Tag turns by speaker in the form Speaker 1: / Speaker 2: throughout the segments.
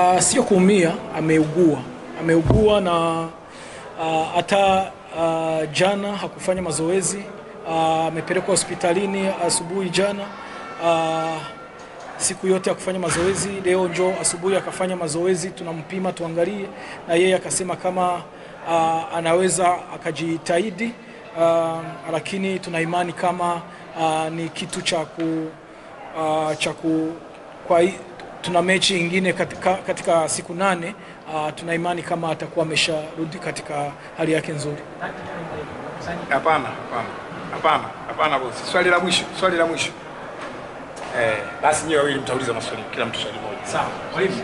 Speaker 1: Uh, sio kuumia, ameugua, ameugua na hata uh, uh, jana hakufanya mazoezi. Amepelekwa uh, hospitalini asubuhi jana. Uh, siku yote akufanya kufanya mazoezi. Leo njo asubuhi akafanya mazoezi, tunampima tuangalie, na yeye akasema kama uh, anaweza akajitahidi. Uh, lakini tuna imani kama uh, ni kitu cha ku uh, cha ku kwa tuna mechi ingine katika, katika siku nane uh, tuna imani kama atakuwa amesharudi katika hali yake nzuri.
Speaker 2: Hapana, hapana, hapana, hapana bosi. Swali la mwisho, swali la mwisho. Eh, basi nyewe wawili mtauliza maswali kila mtu swali moja.
Speaker 3: Sawa. Mwalimu,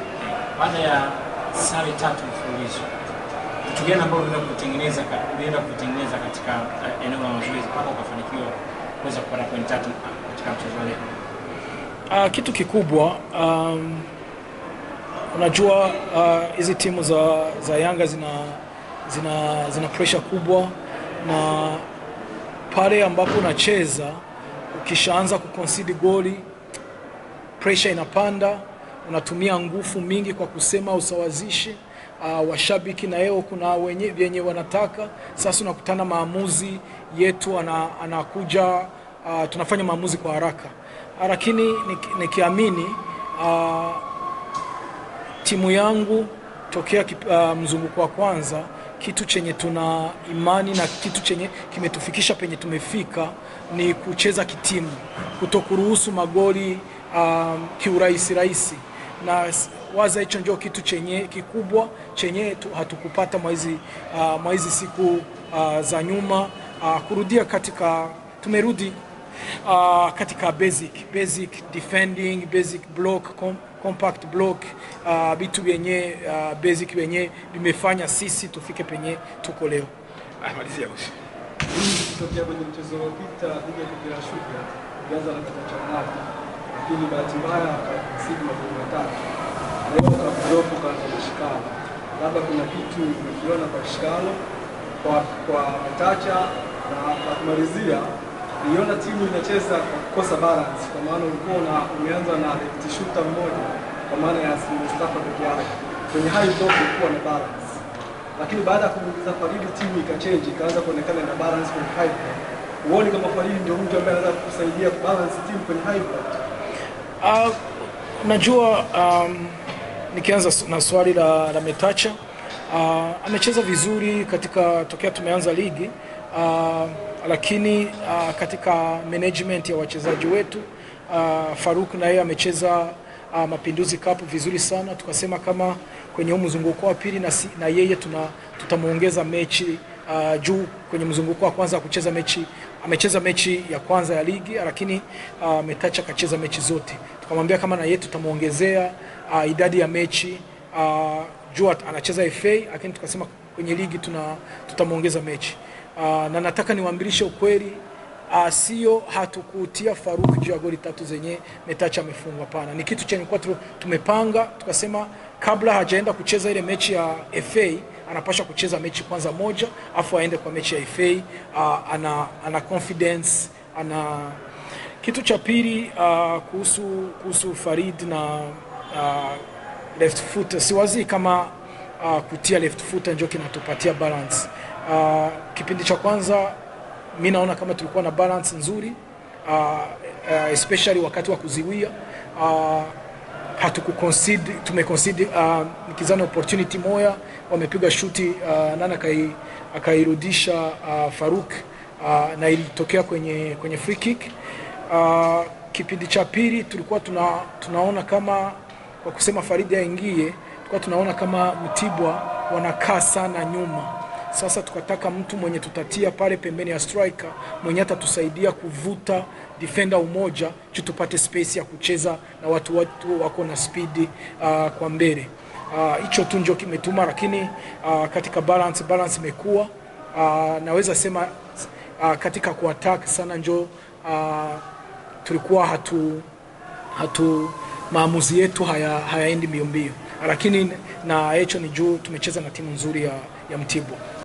Speaker 3: baada ya sare tatu mfululizo, kitu gani ambacho unaenda kutengeneza unaenda kutengeneza katika uh, eneo la mazoezi mpaka ukafanikiwa kuweza kupata point tatu katika mchezo wa leo?
Speaker 1: Uh, kitu kikubwa um, unajua hizi uh, timu za, za Yanga zina, zina, zina pressure kubwa, na pale ambapo unacheza ukishaanza kuconcede goli pressure inapanda, unatumia nguvu mingi kwa kusema usawazishi Uh, washabiki na yeo kuna wenye vyenye wanataka. Sasa, unakutana maamuzi yetu anakuja ana uh, tunafanya maamuzi kwa haraka lakini nikiamini uh, timu yangu tokea uh, mzunguko wa kwanza, kitu chenye tuna imani na kitu chenye kimetufikisha penye tumefika ni kucheza kitimu, kutokuruhusu magoli um, kiurahisi rahisi, na waza hicho ndio kitu chenye kikubwa chenye tu, hatukupata mwa hizi uh, siku uh, za nyuma. Uh, kurudia katika tumerudi Uh, katika basic basic defending basic block com, compact block vitu uh, vyenye uh, basic vyenye vimefanya sisi tufike penye tuko leo.
Speaker 2: Amalizia usi bosi.
Speaker 4: Kutokea kwenye mchezo uliopita dhidi ya Kagera Sugar ilianza na cha lakini bahati mbaya akasidi magoli matatu. Leo kaanza mashikano, labda kuna kitu umekiona kwa shikano kwa kwa Matacha na kumalizia niona timu inacheza kwa kukosa balance, kwa maana ulikuwa umeanza na left shooter mmoja kwa maana ya Mustafa peke yake kwenye high block ilikuwa na balance, lakini baada ya kumuingiza Faridi timu ikachange ikaanza kuonekana na balance kwenye high block. Huoni kama Faridi ndio mtu ambaye anaweza kusaidia kubalance timu kwenye high block?
Speaker 1: Uh, najua um, nikianza na swali la, la Metacha uh, amecheza vizuri katika tokea tumeanza ligi uh, lakini uh, katika management ya wachezaji wetu uh, Faruk na yeye amecheza uh, Mapinduzi Cup vizuri sana, tukasema kama kwenye huu mzunguko wa pili na, si, na yeye tuna tutamuongeza mechi uh, juu kwenye mzunguko wa kwanza kucheza mechi amecheza mechi ya kwanza ya ligi, lakini uh, Metacha akacheza mechi zote, tukamwambia kama na yeye tutamuongezea uh, idadi ya mechi uh, juu anacheza FA, lakini tukasema kwenye ligi tuna tutamwongeza mechi Uh, na nataka niwaambilishe ukweli uh, sio hatukutia Faruk juu ya goli tatu zenye Metacha amefungwa. Hapana, ni kitu chenye kwa tumepanga, tukasema kabla hajaenda kucheza ile mechi ya FA anapasha kucheza mechi kwanza moja, afu aende kwa mechi ya FA. Uh, ana, ana confidence ana kitu cha pili uh, kuhusu, kuhusu Farid na uh, left foot, siwazi kama uh, kutia left foot ndio kinatupatia balance. Uh, kipindi cha kwanza mi naona kama tulikuwa na balance nzuri. Uh, uh, especially wakati wa kuziwia. Uh, hatukuconcede tumeconcede uh, nikizana opportunity moya wamepiga shuti uh, nana kai akairudisha uh, Faruk uh, na ilitokea kwenye, kwenye free kick. Uh, kipindi cha pili tulikuwa tuna, tunaona kama kwa kusema farid aingie tulikuwa tunaona kama Mtibwa wanakaa sana nyuma. Sasa tukataka mtu mwenye tutatia pale pembeni ya striker mwenye atatusaidia kuvuta defender umoja juu tupate space ya kucheza na watu watu wako na spidi uh, kwa mbele. Hicho uh, tu ndio kimetuma, lakini uh, katika balance balance imekuwa. Uh, naweza sema uh, katika kuattack sana njo uh, tulikuwa hatu hatu maamuzi yetu haya, hayaendi mbio mbio, lakini na hicho ni juu tumecheza na timu nzuri ya, ya Mtibwa.